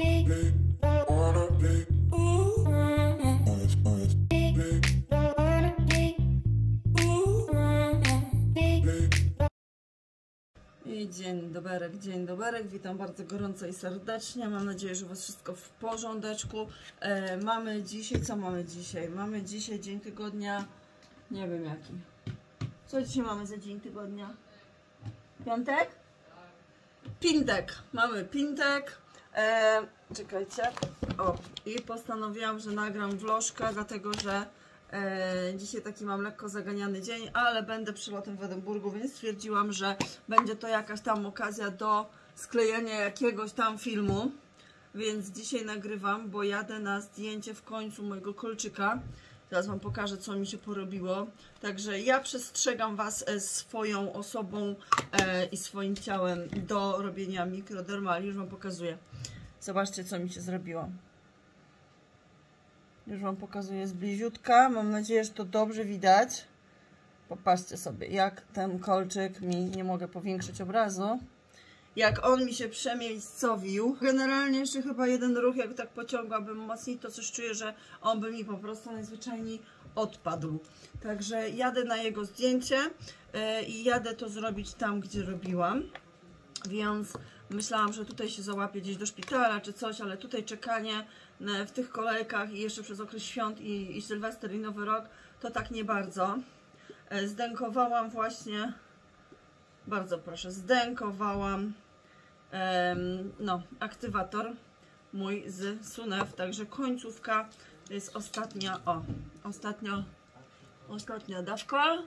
I dzień doberek, dzień doberek. Witam bardzo gorąco i serdecznie. Mam nadzieję, że u Was wszystko w porządeczku. E, mamy dzisiaj, co mamy dzisiaj? Mamy dzisiaj dzień tygodnia, nie wiem jaki. Co dzisiaj mamy za dzień tygodnia? Piątek? Pintek. Mamy pintek. E, czekajcie. O, i postanowiłam, że nagram vlożkę, dlatego że e, dzisiaj taki mam lekko zaganiany dzień, ale będę przylotem w Edynburgu, więc stwierdziłam, że będzie to jakaś tam okazja do sklejenia jakiegoś tam filmu. Więc dzisiaj nagrywam, bo jadę na zdjęcie w końcu mojego kolczyka. Teraz Wam pokażę, co mi się porobiło. Także ja przestrzegam Was e, swoją osobą e, i swoim ciałem do robienia mikrodermali. Już Wam pokazuję. Zobaczcie, co mi się zrobiło. Już Wam pokazuję z bliziutka. Mam nadzieję, że to dobrze widać. Popatrzcie sobie, jak ten kolczyk mi, nie mogę powiększyć obrazu, jak on mi się przemiejscowił. Generalnie jeszcze chyba jeden ruch, jak tak pociągłabym mocniej, to coś czuję, że on by mi po prostu najzwyczajniej odpadł. Także jadę na jego zdjęcie yy, i jadę to zrobić tam, gdzie robiłam. Więc myślałam, że tutaj się załapię gdzieś do szpitala czy coś, ale tutaj czekanie w tych kolejkach i jeszcze przez okres świąt i, i Sylwester i Nowy Rok, to tak nie bardzo. Zdękowałam właśnie, bardzo proszę, zdękowałam no, aktywator mój z Sunew, także końcówka to jest ostatnia, o, ostatnio, ostatnia dawka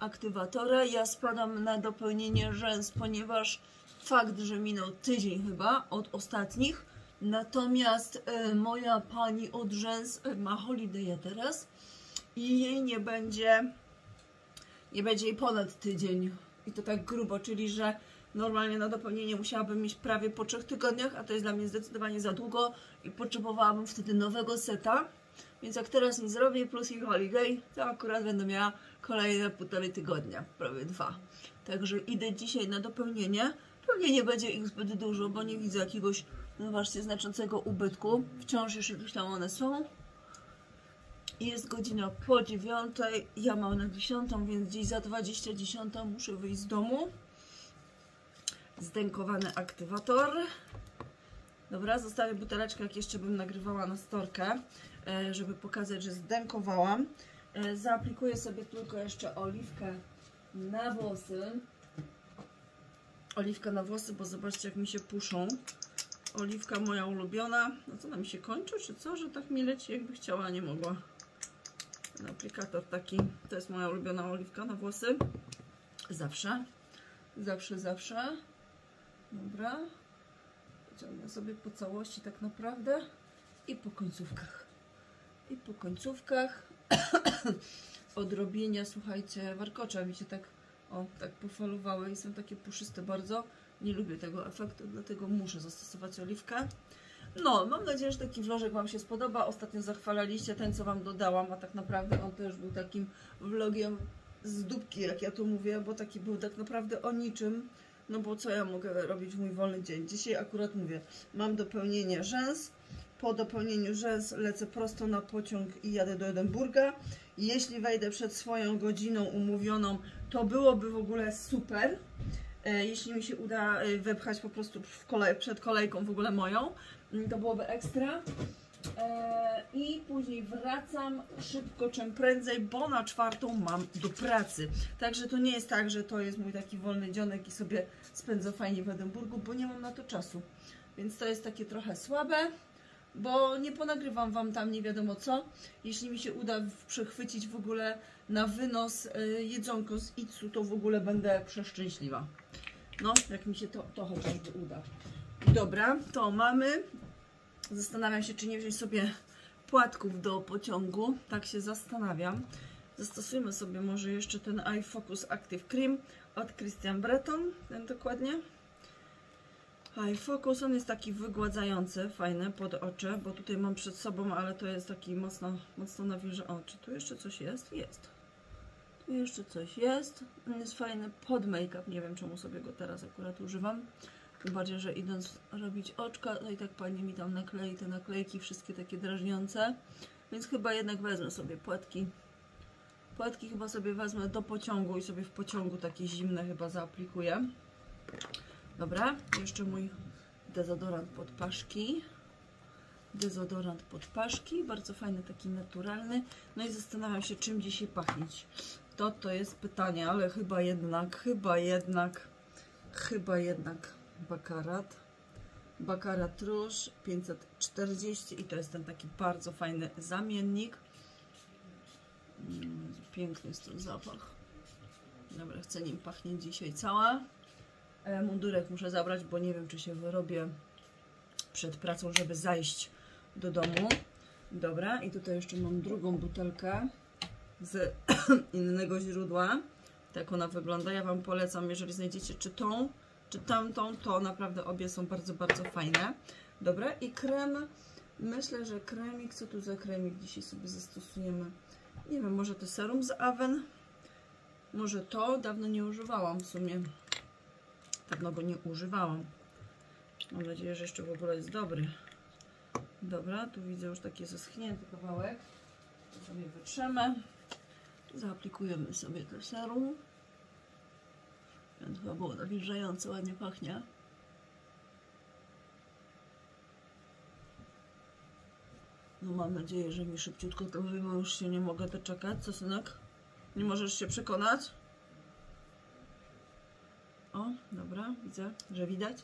aktywatora. Ja spadam na dopełnienie rzęs, ponieważ fakt, że minął tydzień chyba od ostatnich, natomiast y, moja pani od rzęs ma holiday teraz i jej nie będzie, nie będzie jej ponad tydzień i to tak grubo, czyli że normalnie na dopełnienie musiałabym mieć prawie po trzech tygodniach, a to jest dla mnie zdecydowanie za długo i potrzebowałabym wtedy nowego seta. Więc jak teraz nie zrobię plus i holiday, to akurat będę miała kolejne półtorej tygodnia, prawie dwa. Także idę dzisiaj na dopełnienie. Pewnie nie będzie ich zbyt dużo, bo nie widzę jakiegoś, no właśnie, znaczącego ubytku. Wciąż jeszcze gdzieś tam one są. Jest godzina po dziewiątej, ja mam na dziesiątą, więc gdzieś za 20 dziesiątą muszę wyjść z domu. Zdękowany aktywator. Dobra, zostawię buteleczkę, jak jeszcze bym nagrywała na storkę, żeby pokazać, że zdękowałam. Zaaplikuję sobie tylko jeszcze oliwkę na włosy. Oliwka na włosy, bo zobaczcie, jak mi się puszą. Oliwka moja ulubiona. No co, ona mi się kończy, czy co? Że tak mi leci, jakby chciała, nie mogła. Ten aplikator taki, to jest moja ulubiona oliwka na włosy. Zawsze. Zawsze, zawsze. Dobra. Ciągnę sobie po całości tak naprawdę i po końcówkach. I po końcówkach odrobienia, słuchajcie, warkocza się tak, o, tak pofalowały i są takie puszyste bardzo. Nie lubię tego efektu, dlatego muszę zastosować oliwkę. No, mam nadzieję, że taki vlożek Wam się spodoba. Ostatnio zachwalaliście ten, co Wam dodałam, a tak naprawdę on też był takim vlogiem z dupki, jak ja tu mówię, bo taki był tak naprawdę o niczym. No bo co ja mogę robić w mój wolny dzień? Dzisiaj akurat mówię, mam dopełnienie rzęs. Po dopełnieniu rzęs lecę prosto na pociąg i jadę do Edynburga. Jeśli wejdę przed swoją godziną umówioną, to byłoby w ogóle super. Jeśli mi się uda wepchać po prostu kolej, przed kolejką w ogóle moją, to byłoby ekstra. I później wracam szybko, czym prędzej, bo na czwartą mam do pracy. Także to nie jest tak, że to jest mój taki wolny dzionek i sobie spędzę fajnie w Edynburgu, bo nie mam na to czasu. Więc to jest takie trochę słabe, bo nie ponagrywam Wam tam nie wiadomo co. Jeśli mi się uda przechwycić w ogóle na wynos jedzonko z Itsu, to w ogóle będę przeszczęśliwa. No, jak mi się to, to chociażby uda. Dobra, to mamy. Zastanawiam się, czy nie wziąć sobie płatków do pociągu. Tak się zastanawiam. Zastosujmy sobie może jeszcze ten iFocus Active Cream od Christian Breton. Ten dokładnie. iFocus, on jest taki wygładzający, fajny pod oczy, bo tutaj mam przed sobą, ale to jest taki mocno, mocno nawilży oczy. Tu jeszcze coś jest? Jest. Tu jeszcze coś jest. On jest fajny pod make-up. Nie wiem, czemu sobie go teraz akurat używam Tym bardziej, że idąc robić oczka, to i tak pani mi tam naklei te naklejki, wszystkie takie drażniące. Więc chyba jednak wezmę sobie płatki. Płatki chyba sobie wezmę do pociągu i sobie w pociągu takie zimne chyba zaaplikuję. Dobra, jeszcze mój dezodorant pod paszki. Dezodorant pod paszki, bardzo fajny, taki naturalny. No i zastanawiam się, czym dzisiaj pachnieć. To to jest pytanie, ale chyba jednak, chyba jednak, chyba jednak bakarat. Bakarat Róż 540 i to jest ten taki bardzo fajny zamiennik. Mm, Piękny jest ten zapach. Dobra, chcę nim pachnieć dzisiaj cała. E, Mundurek muszę zabrać, bo nie wiem, czy się wyrobię przed pracą, żeby zajść do domu. Dobra, i tutaj jeszcze mam drugą butelkę z innego źródła. Tak ona wygląda. Ja Wam polecam, jeżeli znajdziecie czy tą, czy tamtą, to naprawdę obie są bardzo, bardzo fajne. Dobra, i krem. Myślę, że kremik, co tu za kremik dzisiaj sobie zastosujemy? Nie wiem, może to serum z Aven? Może to? Dawno nie używałam w sumie. Dawno go nie używałam. Mam nadzieję, że jeszcze w ogóle jest dobry. Dobra, tu widzę już taki zeschnięty kawałek. To sobie wytrzemy. Zaaplikujemy sobie to serum. Więc chyba było nawilżające, ładnie pachnie. No mam nadzieję, że mi szybciutko to wyjmą, już się nie mogę doczekać. Co synek? Nie możesz się przekonać? O, dobra, widzę, że widać.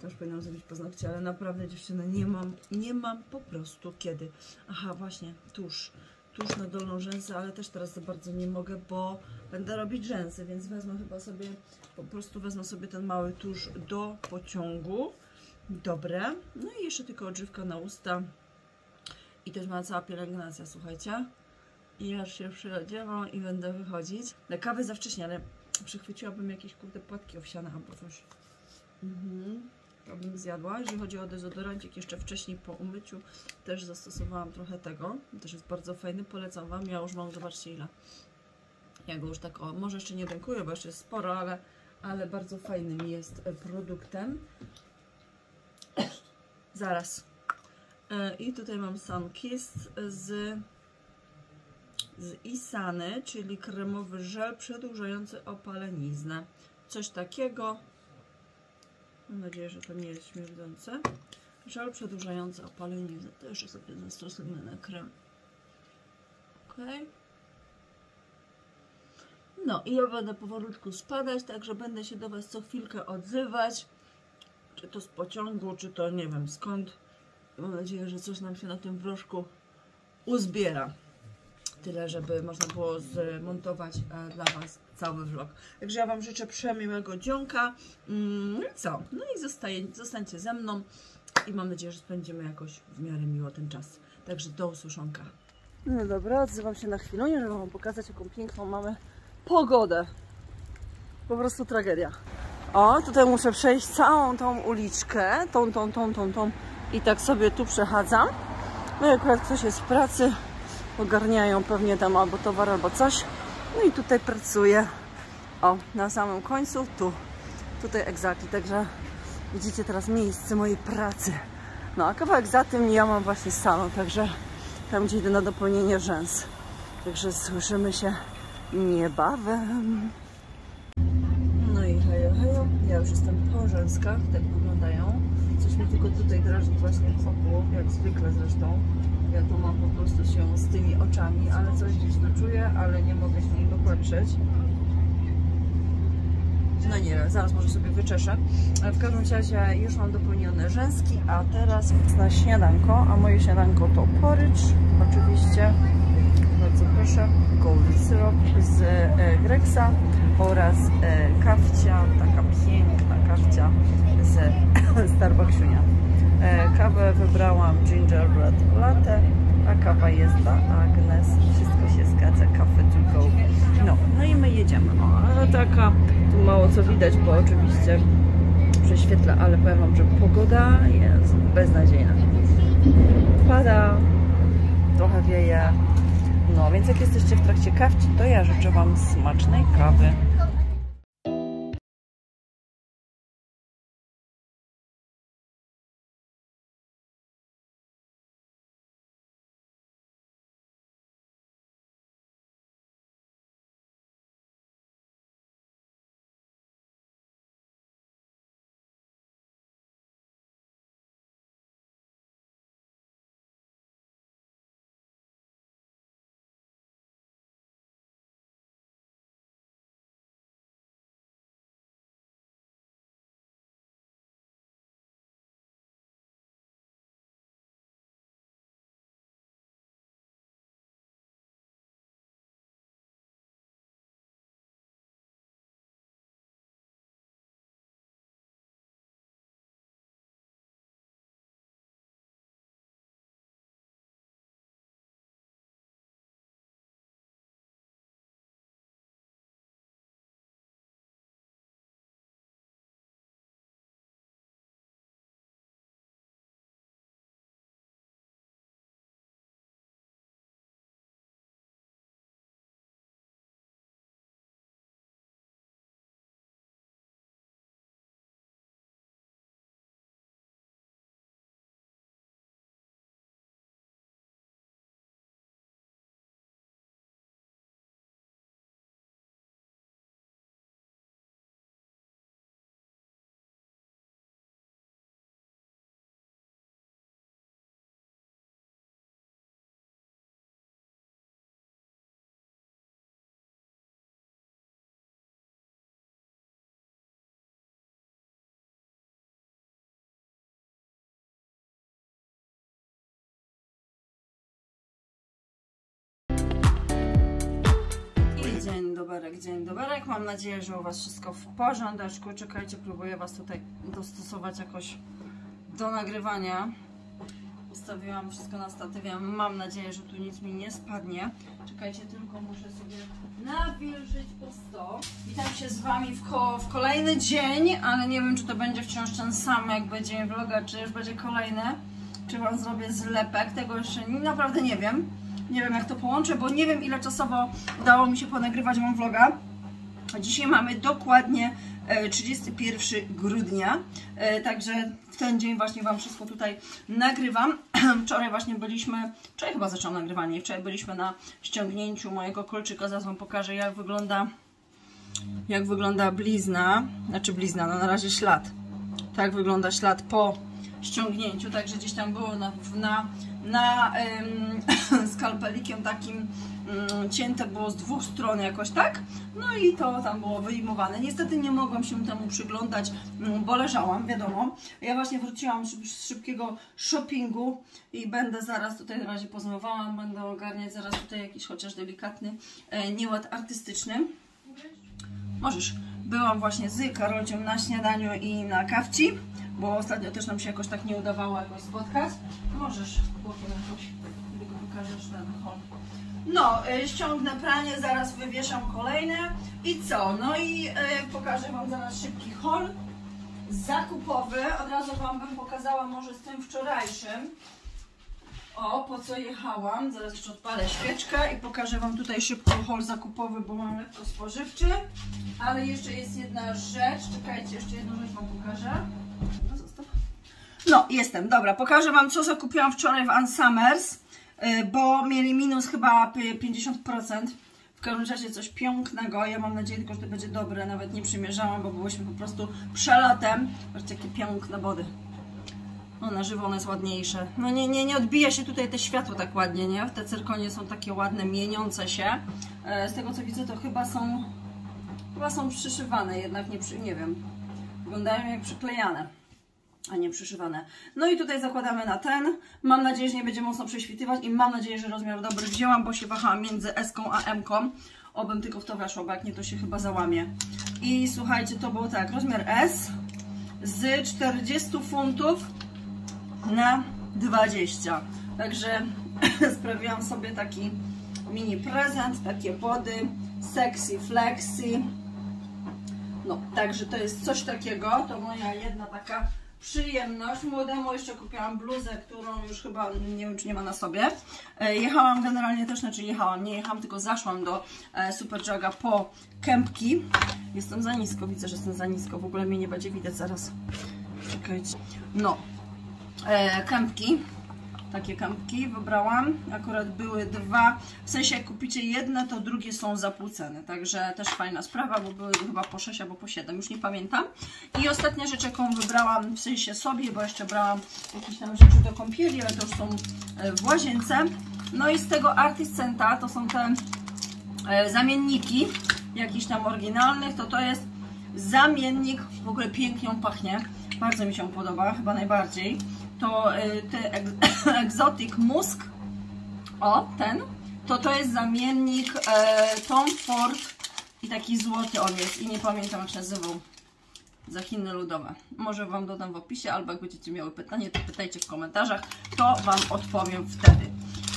To już powinnam zrobić paznokcie, ale naprawdę dziewczyny, nie mam, nie mam po prostu kiedy. Aha, właśnie, tusz. Tusz na dolną rzęsę, ale też teraz za bardzo nie mogę, bo będę robić rzęsy, więc wezmę chyba sobie, po prostu wezmę sobie ten mały tusz do pociągu. Dobre. No i jeszcze tylko odżywka na usta. I też ma cała pielęgnacja, słuchajcie. I już się przyodziewam i będę wychodzić. Na kawę za wcześnie, ale przechwyciłabym jakieś kurde płatki owsiane albo coś. Mhm. To bym zjadła. Jeżeli chodzi o dezodorancik, jeszcze wcześniej po umyciu też zastosowałam trochę tego. Też jest bardzo fajny, polecam Wam. Ja już mam, zobaczcie ile. Ja go już tak, o, może jeszcze nie dękuję, bo jeszcze jest sporo, ale, ale bardzo fajnym jest e, produktem. Zaraz. E, I tutaj mam Sun Kiss z z Isany, czyli kremowy żel przedłużający opaleniznę. Coś takiego. Mam nadzieję, że to nie jest śmierdzące. Żel przedłużający opaleniznę. To jeszcze sobie zastosujemy na krem. Ok. No i ja będę powolutku spadać, także będę się do Was co chwilkę odzywać. Czy to z pociągu, czy to nie wiem skąd. Mam nadzieję, że coś nam się na tym wróżku uzbiera tyle, żeby można było zmontować e, dla Was cały vlog. Także ja Wam życzę przemiłego dzionka. Mm, co? No i zostaje, zostańcie ze mną i mam nadzieję, że spędzimy jakoś w miarę miło ten czas. Także do usłyszonka. No dobra, odzywam się na chwilę, żeby Wam pokazać, jaką piękną mamy pogodę. Po prostu tragedia. O, tutaj muszę przejść całą tą uliczkę, tą, tą, tą, tą, tą i tak sobie tu przechadzam. No i akurat ktoś jest w pracy, ogarniają pewnie tam albo towar, albo coś. No i tutaj pracuję. O, na samym końcu, tu. Tutaj egzaki, także widzicie teraz miejsce mojej pracy. No, a kawałek za tym ja mam właśnie salon, także tam gdzie idę na dopełnienie rzęs. Także słyszymy się niebawem. No i hejo, hejo. Ja już jestem po rzęskach, tak wyglądają. Coś mi tylko tutaj drażni właśnie w oku, jak zwykle zresztą. Ja tu mam po prostu się z tymi oczami, ale coś gdzieś to czuję, ale nie mogę się nim dopatrzeć. No nie zaraz może sobie wyczeszę. Ale w każdym razie już mam dopełnione rzęski, a teraz na śniadanko, a moje śniadanko to porridge, oczywiście. Bardzo proszę, golden syrup z e, Grexa oraz e, kawcia, taka piękna kawcia z Starbucksiunia. E, kawę wybrałam gingerbread latte, a kawa jest dla Agnes. Wszystko się zgadza, kawę to go. No, no i my jedziemy. O, ale taka, tu mało co widać, bo oczywiście prześwietla, ale powiem Wam, że pogoda jest beznadziejna. Pada, trochę wieje. No, więc jak jesteście w trakcie kawci, to ja życzę Wam smacznej kawy. Doberek, dzień doberek. Mam nadzieję, że u Was wszystko w porządeczku. Czekajcie, próbuję Was tutaj dostosować jakoś do nagrywania. Ustawiłam wszystko na statywie. Mam nadzieję, że tu nic mi nie spadnie. Czekajcie, tylko muszę sobie nawilżyć po 100. Witam się z Wami w, ko w kolejny dzień, ale nie wiem, czy to będzie wciąż ten sam, jak będzie vloga, czy już będzie kolejny. Czy Wam zrobię zlepek. Tego jeszcze naprawdę nie wiem. Nie wiem, jak to połączę, bo nie wiem, ile czasowo udało mi się ponagrywać Wam vloga. Dzisiaj mamy dokładnie 31 grudnia, e, także w ten dzień właśnie Wam wszystko tutaj nagrywam. Wczoraj właśnie byliśmy, wczoraj chyba zaczęłam nagrywanie, wczoraj byliśmy na ściągnięciu mojego kolczyka, zaraz Wam pokażę jak wygląda jak wygląda blizna, znaczy blizna, no na razie ślad. Tak wygląda ślad po ściągnięciu, także gdzieś tam było na, na, na ym, skalpelikiem takim ym, cięte było z dwóch stron jakoś tak, no i to tam było wyjmowane. Niestety nie mogłam się temu przyglądać, ym, bo leżałam, wiadomo. Ja właśnie wróciłam z szybkiego shoppingu i będę zaraz tutaj na razie pozmywałam, będę ogarniać zaraz tutaj jakiś chociaż delikatny e, nieład artystyczny. Możesz. Byłam właśnie z Karolcią na śniadaniu i na kawci bo ostatnio też nam się jakoś tak nie udawało jakoś spotkać. Możesz potem jakoś, tylko pokażesz ten hol. No, y, ściągnę pranie, zaraz wywieszam kolejne. I co? No i y, pokażę Wam zaraz szybki hol zakupowy. Od razu Wam bym pokazała może z tym wczorajszym. O, po co jechałam. Zaraz jeszcze odpalę świeczkę i pokażę Wam tutaj szybko hol zakupowy, bo mam lekko spożywczy. Ale jeszcze jest jedna rzecz. Czekajcie, jeszcze jedną rzecz Wam pokażę. No, jestem. Dobra, pokażę Wam, co zakupiłam wczoraj w Unsummers, y, bo mieli minus chyba 50%. W każdym razie coś pięknego. Ja mam nadzieję tylko, że to będzie dobre. Nawet nie przymierzałam, bo byłyśmy po prostu przelotem. Zobaczcie, jakie piękne body. No na żywo one jest ładniejsze. No nie, nie, nie odbija się tutaj te światło tak ładnie, nie? Te cyrkonie są takie ładne, mieniące się. E, z tego co widzę, to chyba są chyba są przyszywane, jednak nie, nie wiem. Wyglądają jak przyklejane a nie przyszywane. No i tutaj zakładamy na ten. Mam nadzieję, że nie będzie mocno prześwitywać i mam nadzieję, że rozmiar dobry wzięłam, bo się wahałam między S a M. -ką. Obym tylko w to weszło, bo jak nie, to się chyba załamie. I słuchajcie, to było tak, rozmiar S z 40 funtów na 20. Także sprawiłam sobie taki mini prezent, takie body, sexy, flexy. No, także to jest coś takiego, to moja jedna taka przyjemność. Młodemu jeszcze kupiłam bluzę, którą już chyba nie wiem, czy nie ma na sobie. E, jechałam generalnie też, znaczy jechałam, nie jechałam, tylko zaszłam do e, Superjoga po kępki. Jestem za nisko, widzę, że jestem za nisko. W ogóle mnie nie będzie widać zaraz. Czekajcie. No, e, kępki takie kampki wybrałam. Akurat były dwa, w sensie jak kupicie jedne, to drugie są za. Także też fajna sprawa, bo były chyba po 6 albo po 7, już nie pamiętam. I ostatnia rzecz, jaką wybrałam, w sensie sobie, bo jeszcze brałam jakieś tam rzeczy do kąpieli, ale to już są e, w łazience. No i z tego Artisenta, to są te e, zamienniki, jakichś tam oryginalnych, to to jest zamiennik, w ogóle pięknie pachnie. Bardzo mi się podoba, chyba najbardziej to y, te Exotic Musk, o ten, to to jest zamiennik e, Tom Ford i taki złoty on jest i nie pamiętam jak się nazywał za Chiny ludowe. Może Wam dodam w opisie, albo jak będziecie miały pytanie, to pytajcie w komentarzach, to Wam odpowiem wtedy.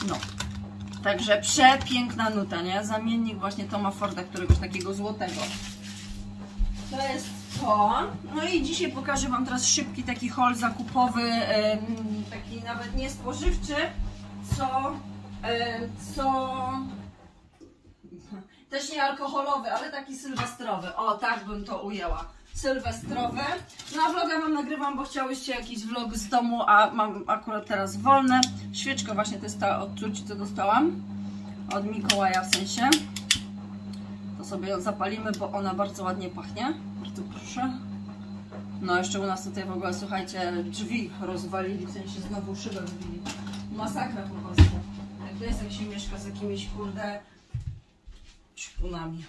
No, także przepiękna nuta, nie? Zamiennik właśnie Toma Forda, któregoś takiego złotego. To jest to. No i dzisiaj pokażę Wam teraz szybki taki haul zakupowy, taki nawet nie spożywczy, co, co też nie alkoholowy, ale taki sylwestrowy. O, tak bym to ujęła. Sylwestrowy. No a vloga Wam nagrywam, bo chciałyście jakiś vlog z domu, a mam akurat teraz wolne. Świeczka właśnie to jest ta od co dostałam. Od Mikołaja w sensie. Sobie zapalimy, bo ona bardzo ładnie pachnie. Bardzo proszę. No jeszcze u nas tutaj w ogóle, słuchajcie, drzwi rozwalili, w sensie znowu szybę wybili. Masakra po prostu. Jak to jest, jak się mieszka z jakimiś, kurde, szpunami.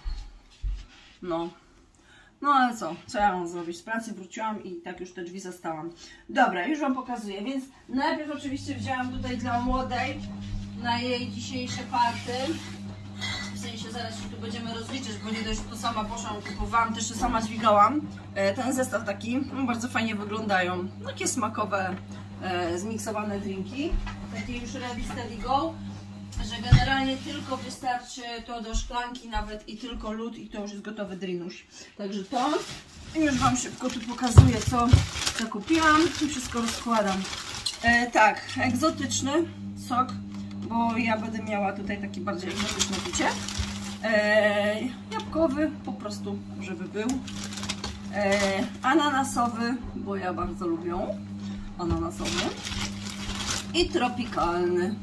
No. No ale co, co ja mam zrobić? Z pracy wróciłam i tak już te drzwi zastałam. Dobra, już Wam pokazuję, więc najpierw oczywiście wzięłam tutaj dla młodej na jej dzisiejsze party sensie zaraz się tu będziemy rozliczyć, bo nie dość, to sama poszłam, kupowałam, też się sama dźwigałam. E, ten zestaw taki, no, bardzo fajnie wyglądają. Takie smakowe, e, zmiksowane drinki. Takie już ready, steady, go. Że generalnie tylko wystarczy to do szklanki nawet i tylko lód i to już jest gotowy drinuś. Także to już Wam szybko tu pokazuję, co, co kupiłam i wszystko rozkładam. E, tak, egzotyczny sok, bo ja będę miała tutaj taki bardziej egzotyczne picie. E, jabłkowy, po prostu, żeby był. E, ananasowy, bo ja bardzo lubię ananasowy. I tropikalny.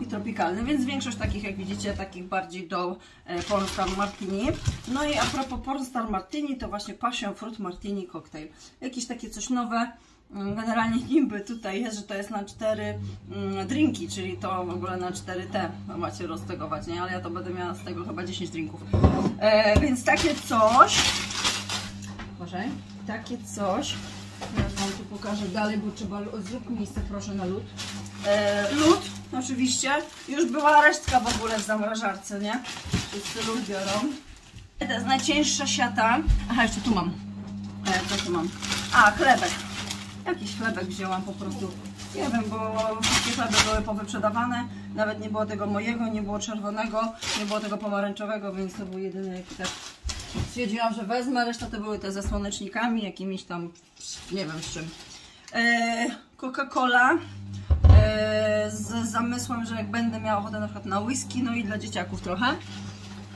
I tropikalny, więc większość takich, jak widzicie, takich bardziej do e, Pornstar Martini. No i a propos Pornstar Martini, to właśnie Passion Fruit Martini Cocktail. Jakieś takie coś nowe. Mm, Generalnie niby tutaj jest, że to jest na cztery mm, drinki, czyli to w ogóle na 4T macie roztegować, nie? Ale ja to będę miała z tego chyba 10 drinków. E, więc takie coś. Uważaj. Takie coś. Teraz Wam tu pokażę dalej, bo trzeba zrób miejsce proszę na lód. E, lód, oczywiście. Już była resztka w ogóle w zamrażarce, nie? Wszyscy lód biorą. To jest najcieńsza siata. Aha, jeszcze tu mam. E, co tu mam? A, chlebek. Jakiś chlebek wzięłam po prostu. Nie wiem, bo wszystkie chleby były powyprzedawane. Nawet nie było tego mojego, nie było czerwonego, nie było tego pomarańczowego, więc to był jedyny jaki tak stwierdziłam, że wezmę. Reszta to były te ze słonecznikami, jakimiś tam, nie wiem z czym. E, Coca-Cola e, z zamysłem, że jak będę miała ochotę na przykład na whisky, no i dla dzieciaków trochę,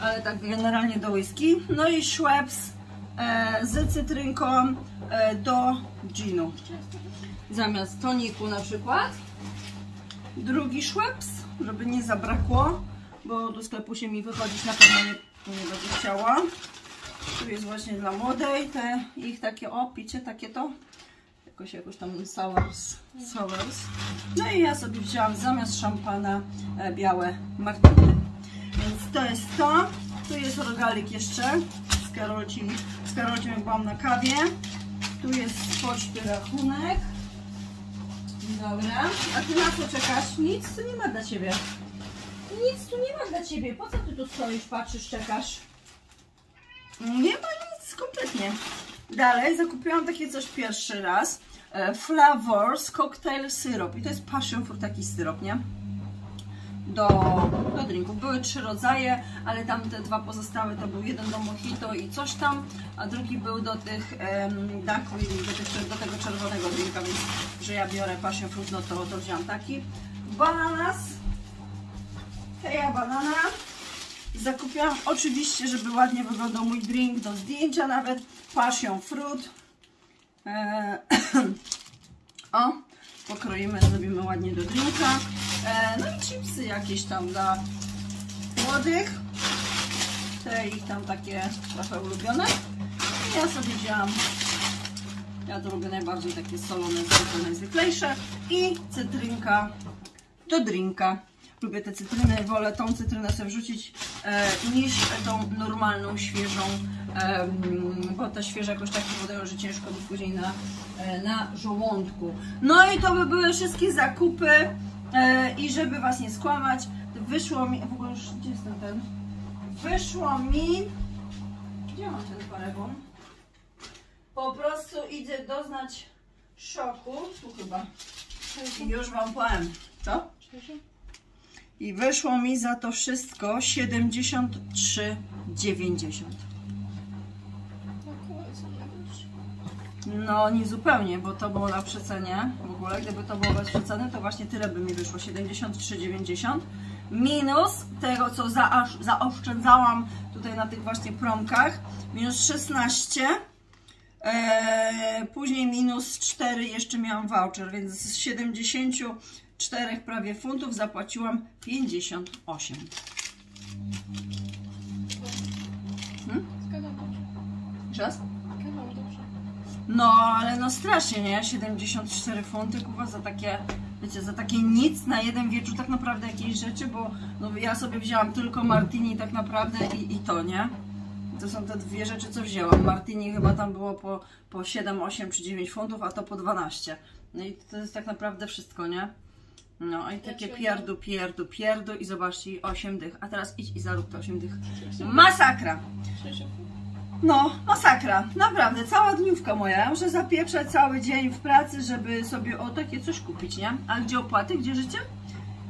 ale tak generalnie do whisky. No i Schweppes z cytrynką e, do ginu. Zamiast toniku na przykład. Drugi Schweppes, żeby nie zabrakło, bo do sklepu się mi wychodzić na pewno nie, nie będzie chciała. Tu jest właśnie dla młodej, te ich takie, o picie takie to. Jakoś, jakoś tam sours, sours. No i ja sobie wzięłam zamiast szampana e, białe martiny. Więc to jest to. Tu jest rogalik jeszcze z Karolcim. Z jak na kawie. Tu jest poczty rachunek. Dobra. A ty na co czekasz? Nic tu nie ma dla ciebie. Nic tu nie ma dla ciebie. Po co ty tu stoisz, patrzysz, czekasz? Nie ma nic kompletnie. Dalej zakupiłam takie coś pierwszy raz. E, Flavors Cocktail Syrup. I to jest passion fruit taki syrop, nie? Do, do drinków. Były trzy rodzaje, ale tam te dwa pozostałe to był jeden do mojito i coś tam, a drugi był do tych um, do, tych, do tego czerwonego drinka, więc że ja biorę passion fruit, no to, to wziąłam taki. Bananas. Heja banana. Zakupiłam oczywiście, żeby ładnie wyglądał mój drink do zdjęcia nawet. Passion fruit. Eee, o, pokroimy, zrobimy ładnie do drinka. Eee, no i chipsy jakieś tam dla młodych. Te ich tam takie trochę ulubione. I ja sobie wzięłam, ja to lubię najbardziej takie solone, zwykłe, najzwyklejsze. I cytrynka do drinka. Lubię te cytryny, wolę tą cytrynę sobie wrzucić e, niż tą normalną, świeżą, e, bo te świeże jakoś tak powodują, że ciężko mi później na, e, na żołądku. No i to by były wszystkie zakupy e, i żeby Was nie skłamać, wyszło mi, w ogóle już, gdzie jest ten? Wyszło mi, gdzie mam ten paragon? Po prostu idę doznać szoku, tu chyba, i już Wam powiem, co? I wyszło mi za to wszystko 73,90. No nie zupełnie, bo to było na przecenie w ogóle. Gdyby to było bez przeceny, to właśnie tyle by mi wyszło. 73,90 minus tego, co zaoszczędzałam tutaj na tych właśnie promkach. Minus 16. Eee, później minus 4 jeszcze miałam voucher, więc z 74 prawie funtów zapłaciłam 58. Hmm? Jeszcze raz? No, ale no strasznie, nie? 74 funty, kuwa, za takie, wiecie, za takie nic na jeden wieczór tak naprawdę jakieś rzeczy, bo no, ja sobie wzięłam tylko martini tak naprawdę i, i to, nie? To są te dwie rzeczy, co wzięłam. Martini chyba tam było po, po 7, 8 czy 9 funtów, a to po 12. No i to jest tak naprawdę wszystko, nie? No i takie się pierdu, pierdu, pierdu i zobaczcie, 8 dych. A teraz idź i zarób te 8 dych. Masakra! No, masakra. Naprawdę, cała dniówka moja. Ja muszę zapieprzać cały dzień w pracy, żeby sobie o takie coś kupić, nie? A gdzie opłaty, gdzie życie?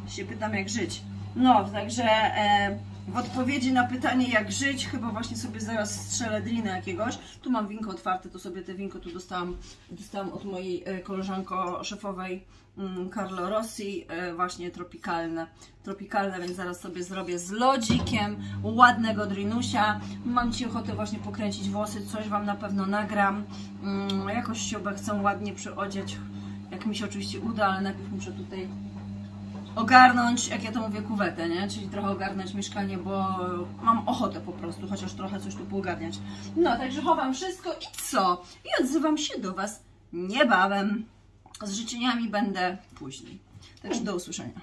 Się pytam, jak żyć. No, także e, w odpowiedzi na pytanie, jak żyć, chyba właśnie sobie zaraz strzelę drina jakiegoś. Tu mam winko otwarte, to sobie te winko tu dostałam, dostałam od mojej e, koleżanko szefowej mm, Carlo Rossi, e, właśnie tropikalne. Tropikalne, więc zaraz sobie zrobię z lodzikiem ładnego drinusia. Mam Ci ochotę właśnie pokręcić włosy, coś Wam na pewno nagram. Mm, jakoś się chcę ładnie przyodzieć, jak mi się oczywiście uda, ale najpierw muszę tutaj ogarnąć, jak ja to mówię, kuwetę, nie? Czyli trochę ogarnąć mieszkanie, bo mam ochotę po prostu, chociaż trochę coś tu poogarniać. No, także chowam wszystko i co? I odzywam się do Was niebawem. Z życzeniami będę później. Także do usłyszenia.